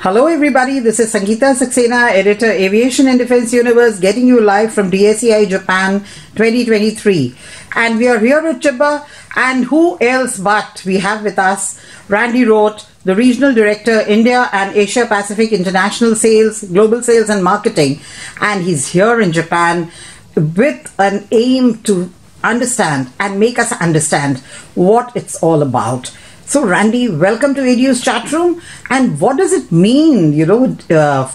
Hello, everybody. This is Sangeeta Saxena, editor, Aviation and Defense Universe, getting you live from DSEI Japan 2023. And we are here at Chiba, and who else but we have with us Randy Rotte, the Regional Director, India and Asia Pacific International Sales, Global Sales and Marketing. And he's here in Japan with an aim to understand and make us understand what it's all about. So, Randy, welcome to ADU's chat room. And what does it mean, you know, uh,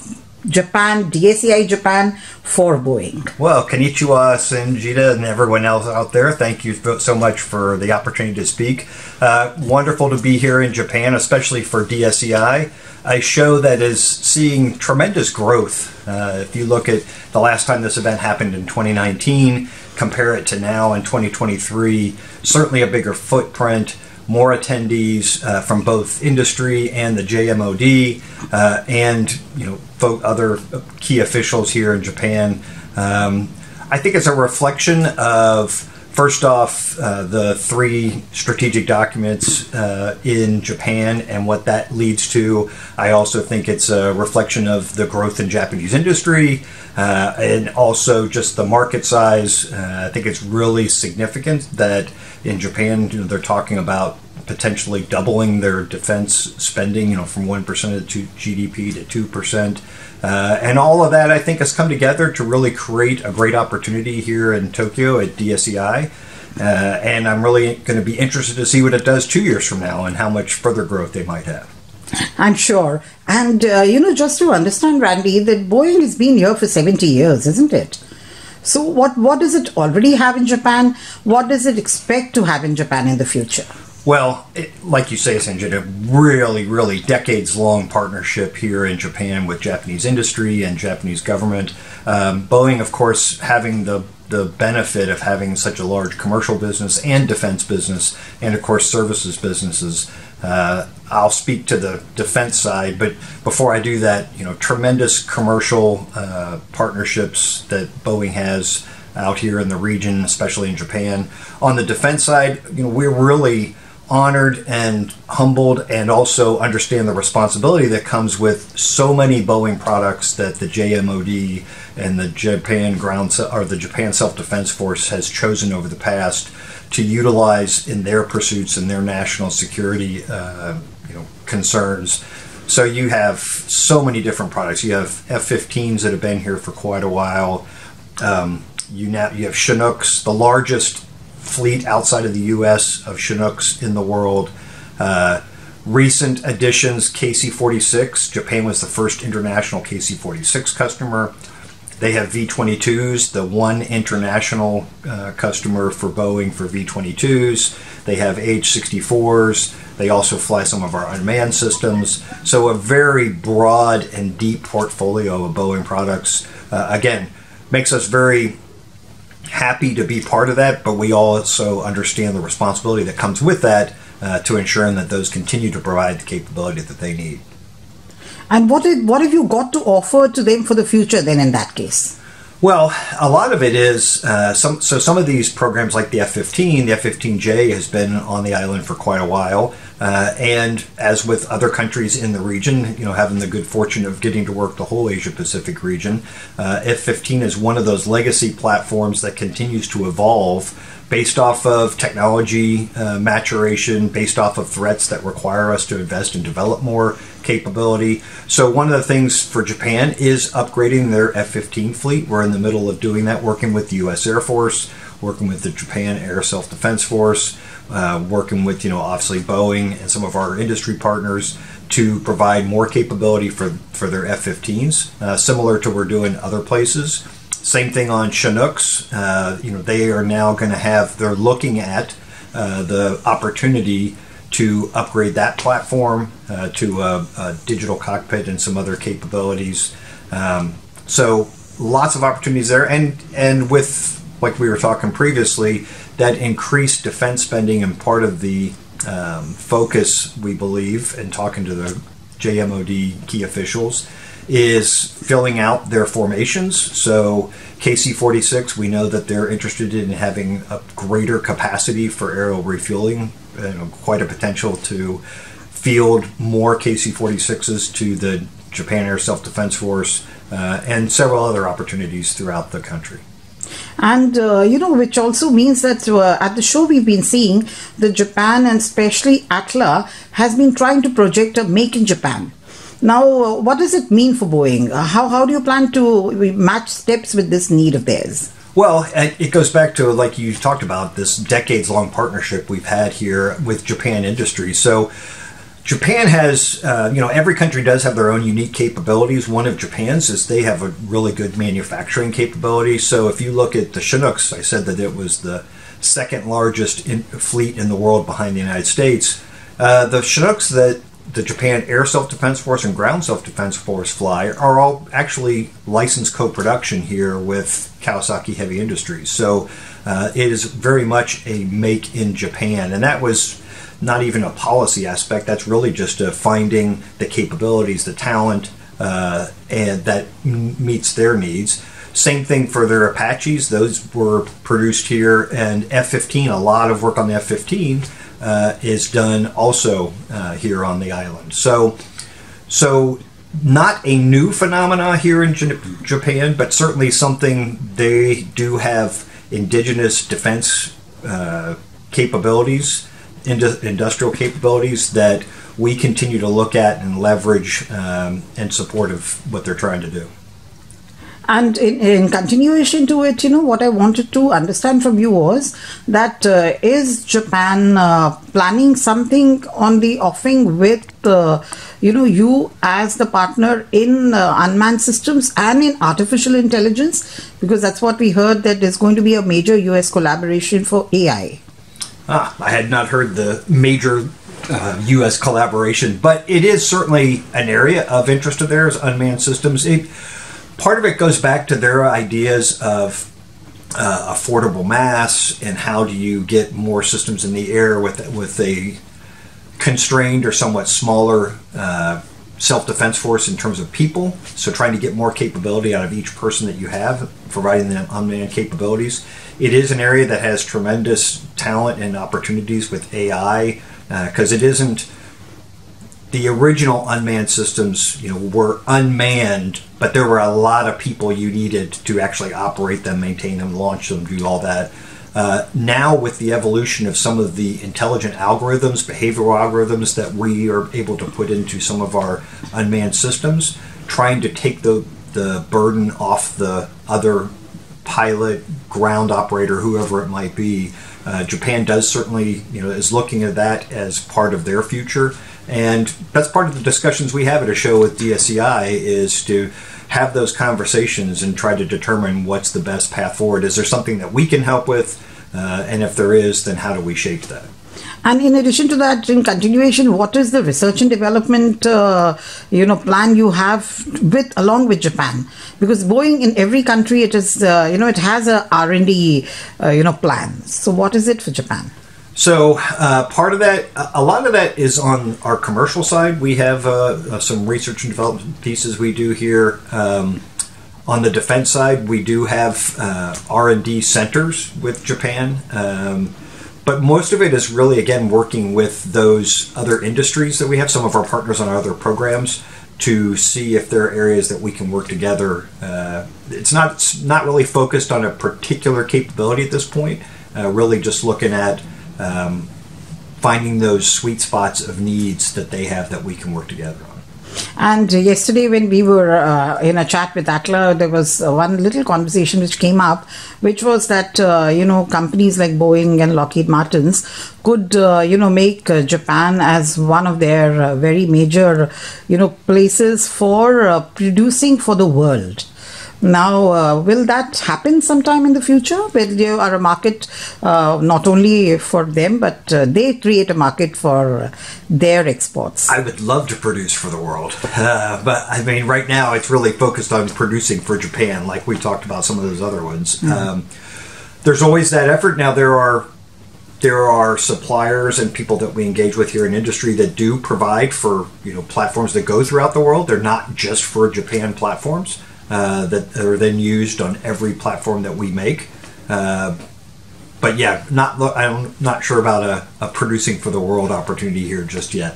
Japan, DSEI Japan for Boeing? Well, Konnichiwa, Sangeeta, and everyone else out there, thank you so much for the opportunity to speak. Uh, wonderful to be here in Japan, especially for DSEI, a show that is seeing tremendous growth. Uh, if you look at the last time this event happened in 2019, compare it to now in 2023, certainly a bigger footprint more attendees uh, from both industry and the JMOD, uh, and you know other key officials here in Japan. Um, I think it's a reflection of first off uh, the three strategic documents uh, in Japan and what that leads to. I also think it's a reflection of the growth in Japanese industry. Uh, and also just the market size. Uh, I think it's really significant that in Japan, you know, they're talking about potentially doubling their defense spending, you know, from one percent to GDP to two percent, uh, and all of that I think has come together to really create a great opportunity here in Tokyo at DSEI. Uh, and I'm really going to be interested to see what it does two years from now and how much further growth they might have. I'm sure. And, uh, you know, just to understand, Randy, that Boeing has been here for 70 years, isn't it? So, what, what does it already have in Japan? What does it expect to have in Japan in the future? Well, it, like you say, Sanjay, a really, really decades long partnership here in Japan with Japanese industry and Japanese government. Um, Boeing, of course, having the the benefit of having such a large commercial business and defense business, and of course services businesses. Uh, I'll speak to the defense side, but before I do that, you know, tremendous commercial uh, partnerships that Boeing has out here in the region, especially in Japan. On the defense side, you know, we're really honored and humbled and also understand the responsibility that comes with so many Boeing products that the JMOD and the Japan ground or the Japan Self Defense Force has chosen over the past to utilize in their pursuits and their national security uh, you know concerns. So you have so many different products. You have F-15s that have been here for quite a while. Um, you now you have Chinooks, the largest fleet outside of the U.S. of Chinooks in the world. Uh, recent additions KC 46. Japan was the first international KC 46 customer. They have V 22s, the one international uh, customer for Boeing for V 22s. They have H 64s. They also fly some of our unmanned systems. So, a very broad and deep portfolio of Boeing products. Uh, again, makes us very happy to be part of that, but we also understand the responsibility that comes with that uh, to ensuring that those continue to provide the capability that they need. And what, is, what have you got to offer to them for the future then in that case? Well, a lot of it is uh, some. So some of these programs, like the F-15, the F-15J, has been on the island for quite a while. Uh, and as with other countries in the region, you know, having the good fortune of getting to work the whole Asia Pacific region, uh, F-15 is one of those legacy platforms that continues to evolve based off of technology uh, maturation, based off of threats that require us to invest and develop more capability. So, one of the things for Japan is upgrading their F 15 fleet. We're in the middle of doing that, working with the U.S. Air Force, working with the Japan Air Self Defense Force, uh, working with, you know, obviously Boeing and some of our industry partners to provide more capability for, for their F 15s, uh, similar to what we're doing other places. Same thing on Chinooks. Uh, you know, they are now going to have, they're looking at uh, the opportunity to upgrade that platform uh, to a, a, digital cockpit and some other capabilities. Um, so lots of opportunities there, and and with like we were talking previously, that increased defense spending and part of the um, focus we believe, and talking to the JMOD key officials, is filling out their formations. So KC-46, we know that they're interested in having a greater capacity for aerial refueling, quite a potential to field more KC-46s to the Japan Air Self-Defense Force, uh, and several other opportunities throughout the country. And, uh, you know, which also means that uh, at the show we've been seeing the Japan and especially ATLA has been trying to project a make in Japan. Now, what does it mean for Boeing? Uh, how, how do you plan to match steps with this need of theirs? Well, it goes back to, like you talked about, this decades long partnership we've had here with Japan industry. So, Japan has, uh, you know, every country does have their own unique capabilities. One of Japan's is they have a really good manufacturing capability. So if you look at the Chinooks, I said that it was the second largest in, fleet in the world behind the United States. Uh, the Chinooks that the Japan Air Self Defense Force and Ground Self Defense Force fly are all actually licensed co production here with Kawasaki Heavy Industries. So uh, it is very much a make in Japan. And that was not even a policy aspect. That's really just uh, finding the capabilities, the talent, uh, and that m- meets their needs. Same thing for their Apaches; those were produced here, and F-15. A lot of work on the F-15 uh, is done also uh, here on the island. So, so not a new phenomena here in J- Japan, but certainly something they do have indigenous defense uh, capabilities industrial capabilities that we continue to look at and leverage um, in support of what they're trying to do. And in, in, continuation to it, you know, what I wanted to understand from you was that uh, is Japan uh, planning something on the offing with, uh, you know, you as the partner in uh, unmanned systems and in artificial intelligence? Because that's what we heard that there's going to be a major US collaboration for AI. Ah, I had not heard the major uh, U.S. collaboration, but it is certainly an area of interest of theirs. Unmanned systems. It, part of it goes back to their ideas of uh, affordable mass and how do you get more systems in the air with with a constrained or somewhat smaller uh, self-defense force in terms of people. So trying to get more capability out of each person that you have, providing them unmanned capabilities. It is an area that has tremendous talent and opportunities with AI because uh, it isn't the original unmanned systems you know were unmanned but there were a lot of people you needed to actually operate them maintain them launch them do all that. Uh, now with the evolution of some of the intelligent algorithms behavioral algorithms that we are able to put into some of our unmanned systems trying to take the the burden off the other pilot ground operator whoever it might be uh, Japan does certainly, you know, is looking at that as part of their future, and that's part of the discussions we have at a show with DSEI is to have those conversations and try to determine what's the best path forward. Is there something that we can help with, uh, and if there is, then how do we shape that? And in addition to that, in continuation, what is the research and development, uh, you know, plan you have with along with Japan? Because Boeing in every country, it is, uh, you know, it has a R and D, uh, you know, plan. So what is it for Japan? So uh, part of that, a lot of that is on our commercial side. We have uh, some research and development pieces we do here. Um, on the defense side, we do have uh, R and D centers with Japan. Um, but most of it is really again working with those other industries that we have some of our partners on our other programs to see if there are areas that we can work together. Uh, it's not it's not really focused on a particular capability at this point uh, really just looking at um, finding those sweet spots of needs that they have that we can work together on and yesterday, when we were uh, in a chat with ATLA, there was uh, one little conversation which came up, which was that uh, you know companies like Boeing and Lockheed Martins could uh, you know make uh, Japan as one of their uh, very major you know places for producing for the world. Now, uh, will that happen sometime in the future where you are a market uh, not only for them, but uh, they create a market for their exports? I would love to produce for the world. Uh, but I mean, right now it's really focused on producing for Japan, like we talked about some of those other ones. Mm-hmm. Um, there's always that effort. Now, there are there are suppliers and people that we engage with here in industry that do provide for you know platforms that go throughout the world. They're not just for Japan platforms uh, that are then used on every platform that we make. Uh, but yeah, not I'm not sure about a, a, producing for the world opportunity here just yet.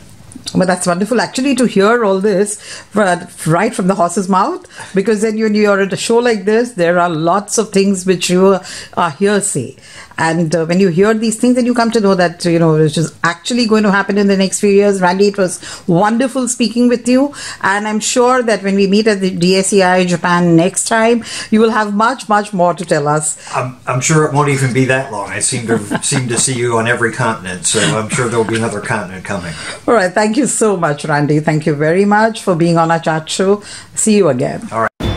But that's wonderful actually to hear all this right from the horse's mouth because then when you're at a show like this, there are lots of things which you are hearsay. And uh, when you hear these things, then you come to know that, you know, which is actually going to happen in the next few years. Randy, it was wonderful speaking with you. And I'm sure that when we meet at the DSEI Japan next time, you will have much, much more to tell us. I'm, I'm sure it won't even be that long. I seem to seem to see you on every continent, so I'm sure there'll be another continent coming. All right. Thank you so much, Randy. Thank you very much for being on our chat show. See you again. All right.